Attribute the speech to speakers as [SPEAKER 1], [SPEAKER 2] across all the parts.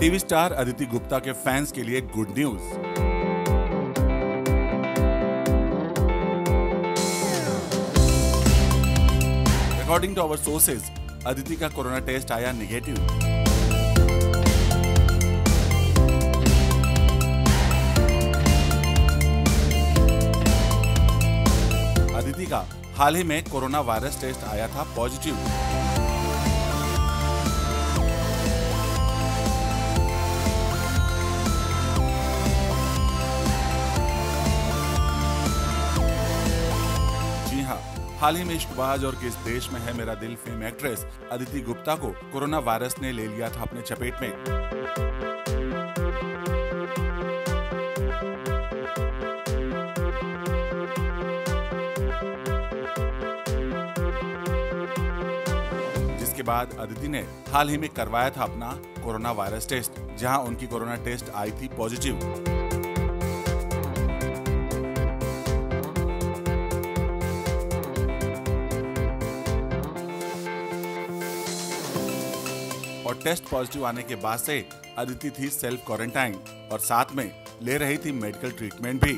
[SPEAKER 1] TV star Aditi Gupta के fans के लिए good news. According to our sources Aditi का कोरोना टेस्ट आया निगेटिव अदिति का हाल ही में कोरोना वायरस टेस्ट आया था पॉजिटिव। हाल ही में इश्कबाज और किस देश में है मेरा दिल फेम एक्ट्रेस अदिति गुप्ता को कोरोना वायरस ने ले लिया था अपने चपेट में। जिसके बाद अदिति ने हाल ही में करवाया था अपना कोरोना वायरस टेस्ट जहाँ उनकी कोरोना टेस्ट आई थी पॉजिटिव और टेस्ट पॉजिटिव आने के बाद से अदिति थी सेल्फ क्वारंटाइन और साथ में ले रही थी मेडिकल ट्रीटमेंट भी।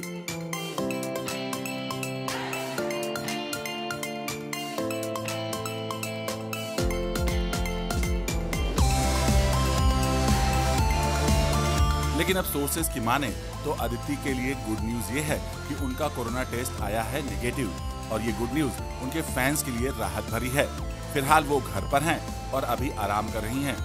[SPEAKER 1] लेकिन अब सोर्सेज की माने तो अदिति के लिए गुड न्यूज़ ये है कि उनका कोरोना टेस्ट आया है नेगेटिव और ये गुड न्यूज़ उनके फैंस के लिए राहत भरी है। फ़िलहाल वो घर पर हैं और अभी आराम कर रही हैं।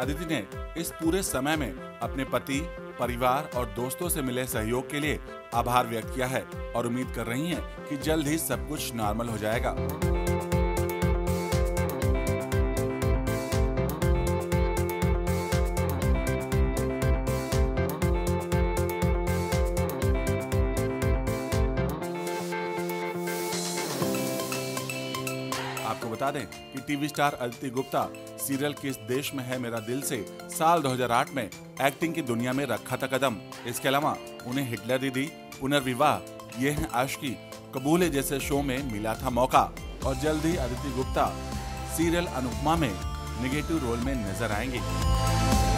[SPEAKER 1] अदिति ने इस पूरे समय में अपने पति, परिवार और दोस्तों से मिले सहयोग के लिए आभार व्यक्त किया है और उम्मीद कर रही हैं कि जल्द ही सब कुछ नॉर्मल हो जाएगा। आपको बता दें कि TV star Aditi Gupta serial किस देश में है मेरा दिल से साल 2008 में एक्टिंग की दुनिया में रखा था कदम। इसके अलावा उन्हें हिटलर दीदी पुनर्विवाह, ये है आशकी कबूले जैसे शो में मिला था मौका। और जल्द ही अदिति गुप्ता सीरियल अनुपमा में निगेटिव रोल में नज़र आएँगी।